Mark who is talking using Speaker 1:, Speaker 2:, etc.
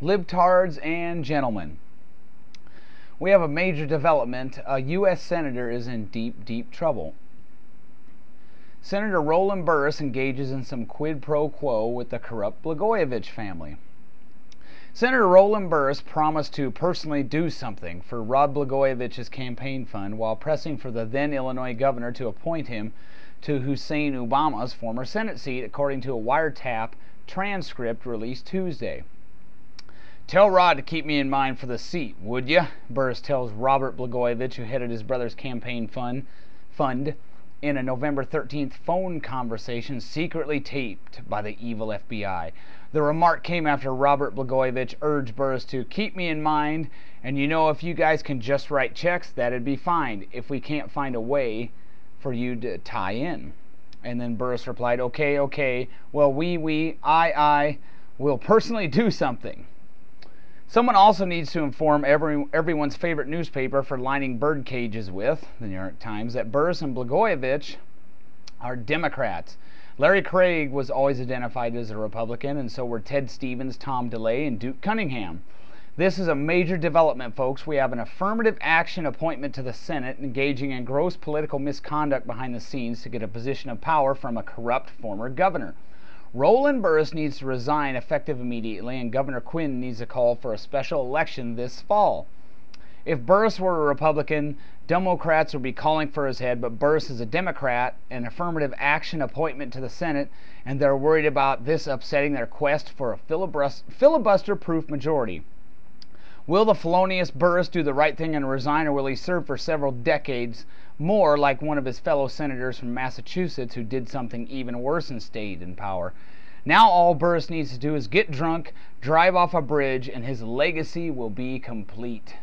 Speaker 1: libtards and gentlemen. We have a major development. A U.S. Senator is in deep, deep trouble. Senator Roland Burris engages in some quid pro quo with the corrupt Blagojevich family. Senator Roland Burris promised to personally do something for Rod Blagojevich's campaign fund while pressing for the then Illinois governor to appoint him to Hussein Obama's former Senate seat, according to a wiretap transcript released Tuesday. Tell Rod to keep me in mind for the seat, would you? Burris tells Robert Blagojevich, who headed his brother's campaign fund, fund in a November 13th phone conversation secretly taped by the evil FBI. The remark came after Robert Blagojevich urged Burris to keep me in mind, and you know, if you guys can just write checks, that'd be fine. If we can't find a way for you to tie in. And then Burris replied, okay, okay, well, we, we, I, I will personally do something. Someone also needs to inform every, everyone's favorite newspaper for lining bird cages with, the New York Times, that Burris and Blagojevich are Democrats. Larry Craig was always identified as a Republican, and so were Ted Stevens, Tom DeLay, and Duke Cunningham. This is a major development, folks. We have an affirmative action appointment to the Senate engaging in gross political misconduct behind the scenes to get a position of power from a corrupt former governor. Roland Burris needs to resign effective immediately, and Governor Quinn needs to call for a special election this fall. If Burris were a Republican, Democrats would be calling for his head, but Burris is a Democrat, an affirmative action appointment to the Senate, and they're worried about this upsetting their quest for a filibuster proof majority. Will the felonious Burris do the right thing and resign, or will he serve for several decades more like one of his fellow senators from Massachusetts who did something even worse and stayed in power? Now all Burris needs to do is get drunk, drive off a bridge, and his legacy will be complete.